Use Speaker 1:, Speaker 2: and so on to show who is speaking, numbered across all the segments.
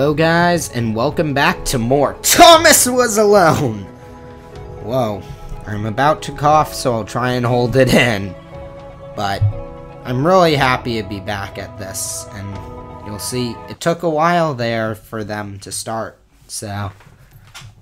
Speaker 1: Hello guys, and welcome back to more Thomas Was Alone! Whoa, I'm about to cough, so I'll try and hold it in. But, I'm really happy to be back at this, and you'll see, it took a while there for them to start, so...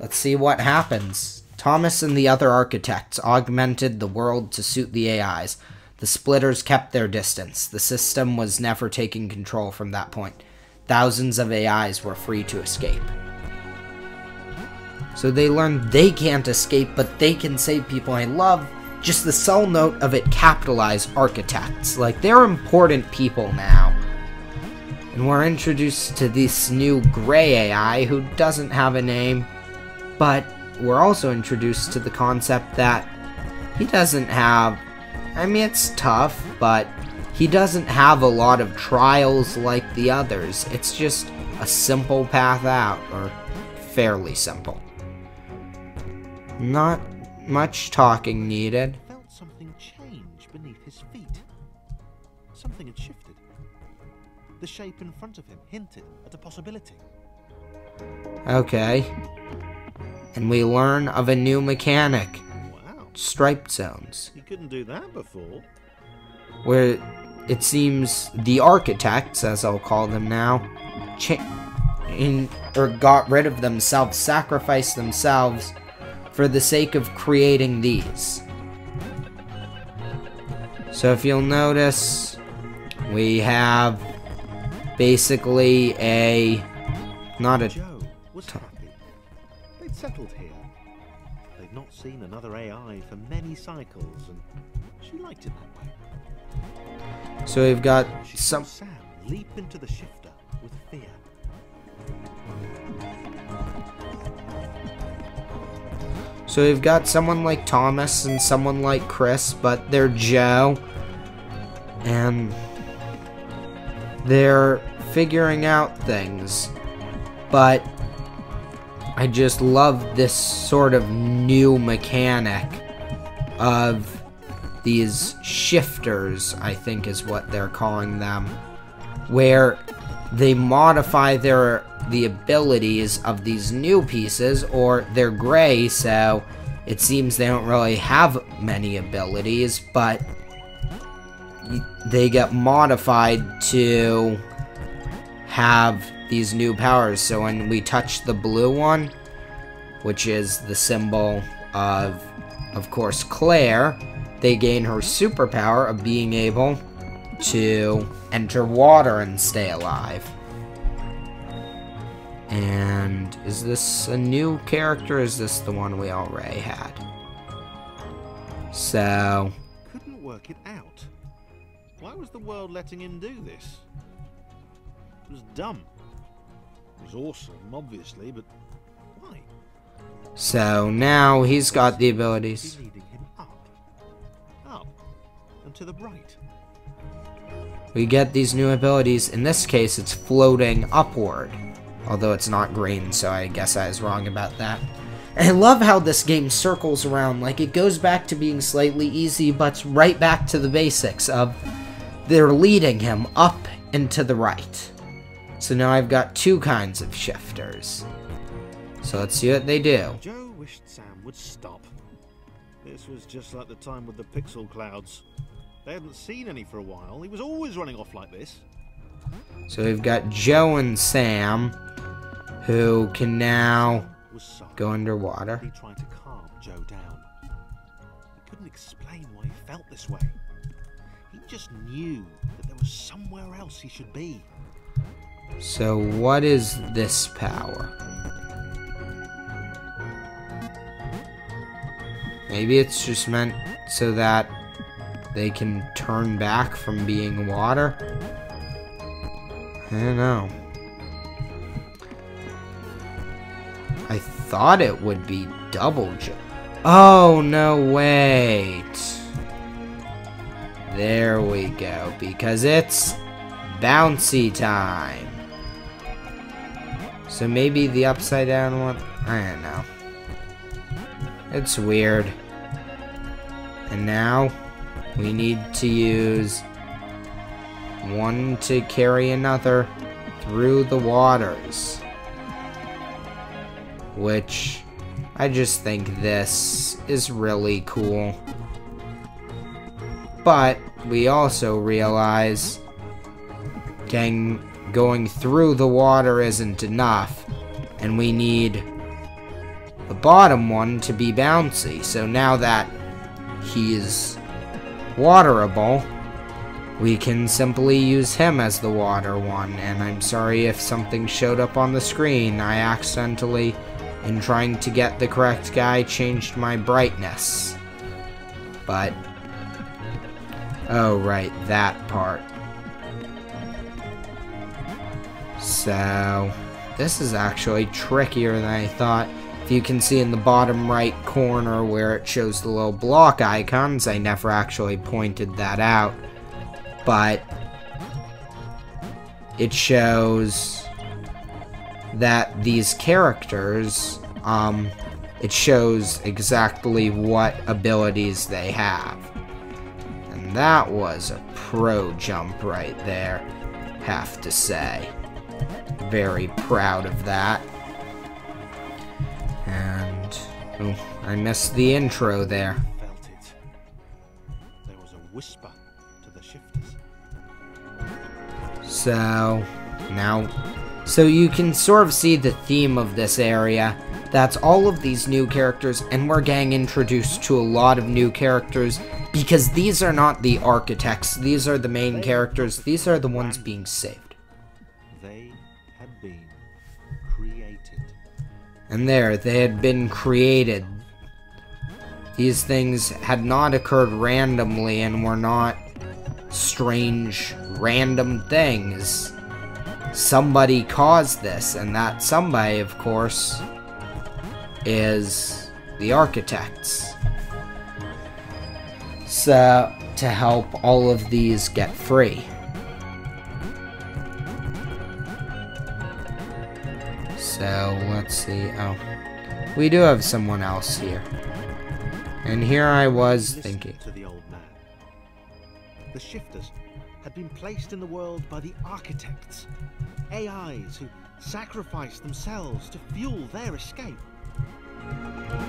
Speaker 1: Let's see what happens. Thomas and the other architects augmented the world to suit the AIs. The splitters kept their distance. The system was never taking control from that point. Thousands of AIs were free to escape. So they learned they can't escape, but they can save people. I love just the sole note of it capitalized architects. Like, they're important people now. And we're introduced to this new gray AI who doesn't have a name, but we're also introduced to the concept that he doesn't have. I mean, it's tough, but he doesn't have a lot of trials like the others. It's just a simple path out, or fairly simple. Not much talking needed.
Speaker 2: felt something change beneath his feet. Something had shifted. The shape in front of him hinted at a possibility.
Speaker 1: Okay. And we learn of a new mechanic,
Speaker 2: Wow,
Speaker 1: striped zones,
Speaker 2: he couldn't do that before.
Speaker 1: where it seems the architects, as I'll call them now, in, or got rid of themselves, sacrificed themselves for the sake of creating these. So if you'll notice, we have basically a not a
Speaker 2: Joe was happy. They'd settled here. They'd not seen another AI for many cycles, and she liked it that way.
Speaker 1: So we've got some.
Speaker 2: Sam leap into the shifter with fear.
Speaker 1: So we've got someone like Thomas and someone like Chris, but they're Joe. And they're figuring out things. But I just love this sort of new mechanic of these shifters, I think is what they're calling them, where they modify their the abilities of these new pieces or they're gray so it seems they don't really have many abilities but they get modified to have these new powers. So when we touch the blue one which is the symbol of of course Claire they gain her superpower of being able to enter water and stay alive. And is this a new character? Is this the one we already had? So,
Speaker 2: Couldn't work it out. Why was the world letting him do this? It was dumb. It was awesome, obviously, but why?
Speaker 1: so now he's got the abilities.
Speaker 2: And to the right.
Speaker 1: We get these new abilities. In this case, it's floating upward. Although it's not green, so I guess I was wrong about that. I love how this game circles around. Like, it goes back to being slightly easy, but right back to the basics of they're leading him up and to the right. So now I've got two kinds of shifters. So let's see what they do.
Speaker 2: Joe wished Sam would stop. This was just like the time with the pixel clouds. They hadn't seen any for a while. He was always running off like this.
Speaker 1: So we've got Joe and Sam, who can now
Speaker 2: It was silent.
Speaker 1: go underwater.
Speaker 2: He tried to calm Joe down. He couldn't explain why he felt this way. He just knew that there was somewhere else he should be.
Speaker 1: So what is this power? Maybe it's just meant so that they can turn back from being water? I don't know. I thought it would be double jump. Oh, no, wait. There we go, because it's bouncy time. So maybe the upside down one? I don't know. It's weird. And now we need to use one to carry another through the waters. which I just think this is really cool. But we also realize going through the water isn't enough, and we need the bottom one to be bouncy. So now that he's waterable, we can simply use him as the water one. And I'm sorry if something showed up on the screen. I accidentally, in trying to get the correct guy, changed my brightness. But, oh right, that part. So, this is actually trickier than I thought. You can see in the bottom right corner where it shows the little block icons, I never actually pointed that out. But it shows that these characters, um, it shows exactly what abilities they have. And that was a pro jump right there, have to say. Very proud of that. And, oh, I missed the intro there.
Speaker 2: There was a whisper to the shifters.
Speaker 1: So, now, so you can sort of see the theme of this area. That's all of these new characters, and we're getting introduced to a lot of new characters because these are not the architects. These are the main characters. These are the ones being saved.
Speaker 2: They had been.
Speaker 1: And there, they had been created. These things had not occurred randomly and were not strange, random things. Somebody caused this, and that somebody, of course, is the architects. So, to help all of these get free. So, let's see. Oh, we do have someone else here. And here I was
Speaker 2: Listen
Speaker 1: thinking.
Speaker 2: to the old man. The shifters had been placed in the world by the architects, AIs who sacrificed themselves to fuel their escape.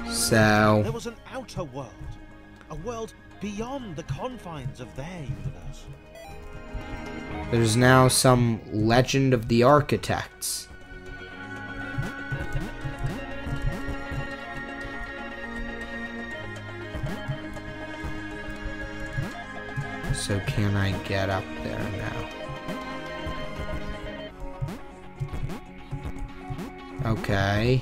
Speaker 1: So there
Speaker 2: was an outer world, a world beyond the confines of their universe.
Speaker 1: there's now some legend of the architects. So can I get up there now? Okay.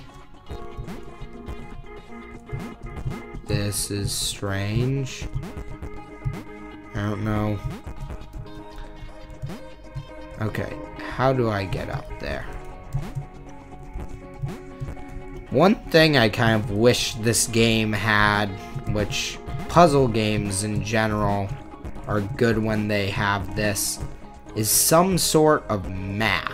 Speaker 1: This is strange. I don't know. Okay, how do I get up there? One thing I kind of wish this game had, which puzzle games in general are good when they have this, is some sort of map.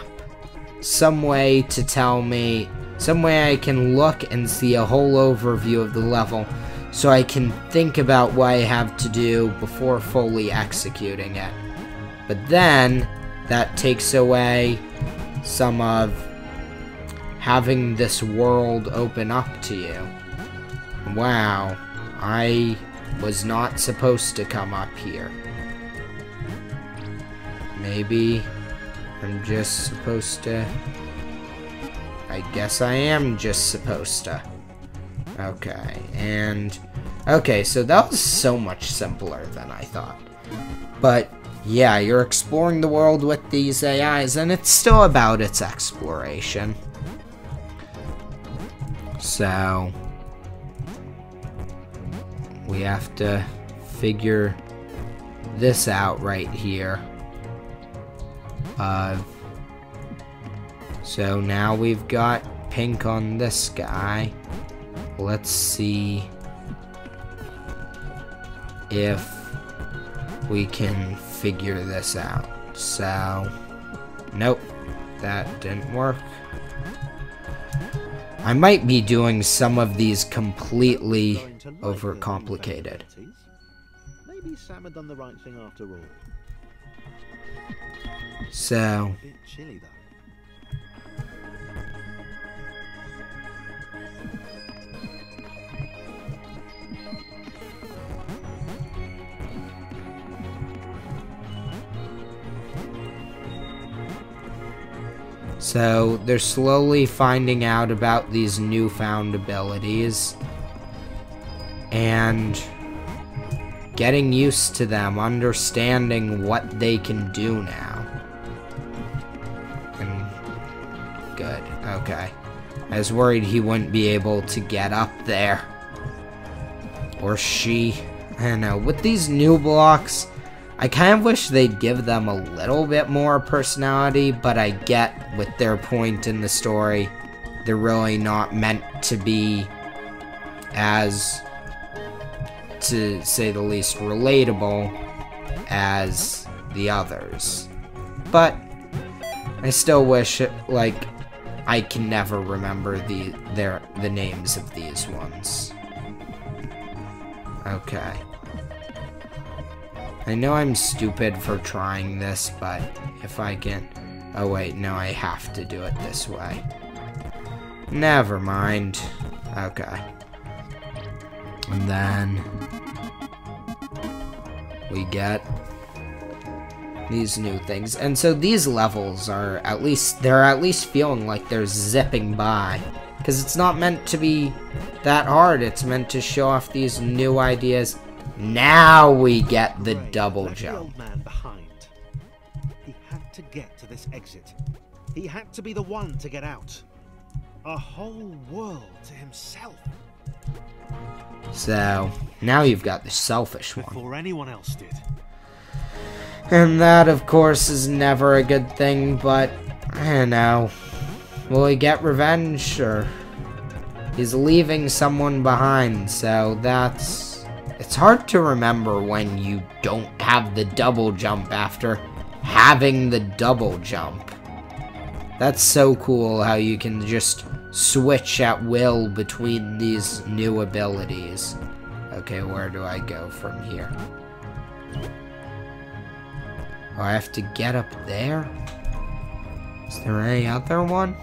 Speaker 1: Some way to tell me, some way I can look and see a whole overview of the level so I can think about what I have to do before fully executing it. But then, that takes away some of having this world open up to you. Wow, I was not supposed to come up here. Maybe I'm just supposed to. I guess I am just supposed to. Okay, and. Okay, so that was so much simpler than I thought. But yeah, you're exploring the world with these AIs, and it's still about its exploration. So, we have to figure this out right here. Uh, so now we've got pink on this guy. Let's see if we can figure this out. So, nope, that didn't work. I might be doing some of these completely
Speaker 2: Going to like their
Speaker 1: overcomplicated.
Speaker 2: Maybe Sam had done the right thing after all.
Speaker 1: So, So they're slowly finding out about these newfound abilities and getting used to them, understanding what they can do now. And good, okay. I was worried he wouldn't be able to get up there. Or she. I don't know. With these new blocks, I kind of wish they'd give them a little bit more personality, but I get with their point in the story, they're really not meant to be as, to say the least, relatable as the others. But I still wish, it, like, I can never remember the their the names of these ones. Okay. I know I'm stupid for trying this, but if I can... Oh wait, no, I have to do it this way. Never mind. Okay. And then... We get these new things. And so these levels are at least, they're at least feeling like they're zipping by. Because it's not meant to be that hard, it's meant to show off these new ideas now we get the double jump.
Speaker 2: The man behind. He had to get to this exit. He had to be the one to get out. A whole world to himself.
Speaker 1: So, now you've got the selfish one.
Speaker 2: Before anyone else did.
Speaker 1: And that, of course, is never a good thing, but, I don't know. Will he get revenge, or... He's leaving someone behind, so that's it's hard to remember when you don't have the double jump after having the double jump. That's so cool how you can just switch at will between these new abilities. Okay, where do I go from here? I have to get up there? Is there any other one?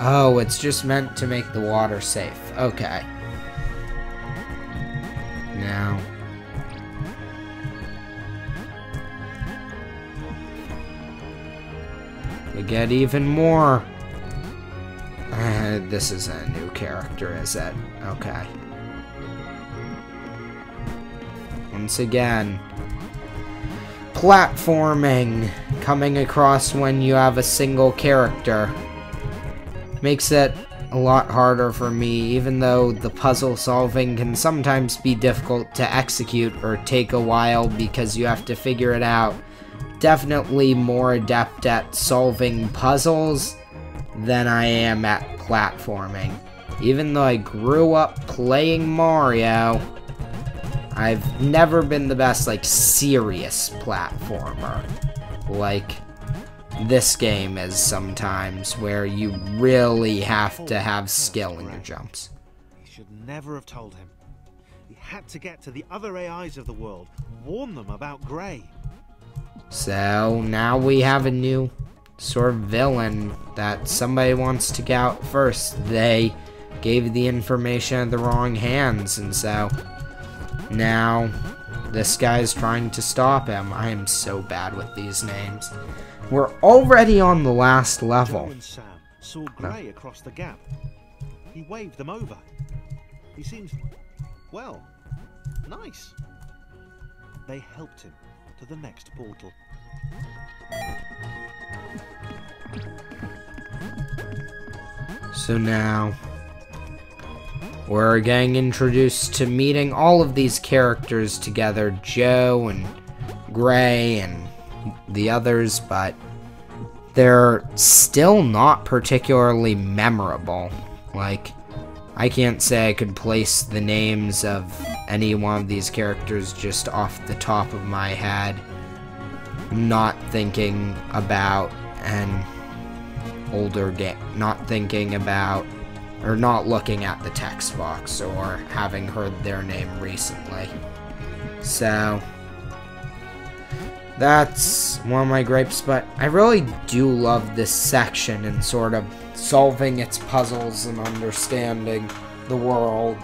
Speaker 1: Oh, it's just meant to make the water safe. Okay now. We get even more. Uh, this is a new character, is it? Okay. Once again, platforming coming across when you have a single character makes it a lot harder for me, even though the puzzle solving can sometimes be difficult to execute or take a while because you have to figure it out. Definitely more adept at solving puzzles than I am at platforming. Even though I grew up playing Mario, I've never been the best, like, serious platformer. Like, this game is sometimes where you really have to have skill in your jumps.
Speaker 2: He should never have told him. He had to get to the other AIs of the world, warn them about Grey.
Speaker 1: So now we have a new sort of villain that somebody wants to get out first. They gave the information in the wrong hands, and so now this guy's trying to stop him. I am so bad with these names. We're already on the last level.
Speaker 2: Joe and Sam saw Grey no. across the gap. He waved them over. He seems, well, nice. They helped him to the next portal.
Speaker 1: So now, we're getting introduced to meeting all of these characters together, Joe and Grey and the others, but they're still not particularly memorable. Like, I can't say I could place the names of any one of these characters just off the top of my head. Not thinking about an older game, not thinking about, or not looking at the text box or having heard their name recently. So, that's one of my gripes, but I really do love this section and sort of solving its puzzles and understanding the world.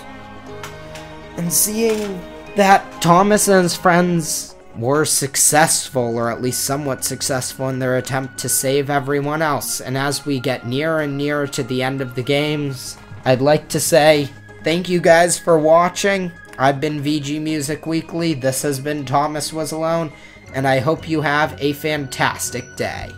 Speaker 1: And seeing that Thomas and his friends were successful, or at least somewhat successful, in their attempt to save everyone else. And as we get nearer and nearer to the end of the games, I'd like to say thank you guys for watching. I've been VG Music Weekly. This has been Thomas Was Alone, and I hope you have a fantastic day.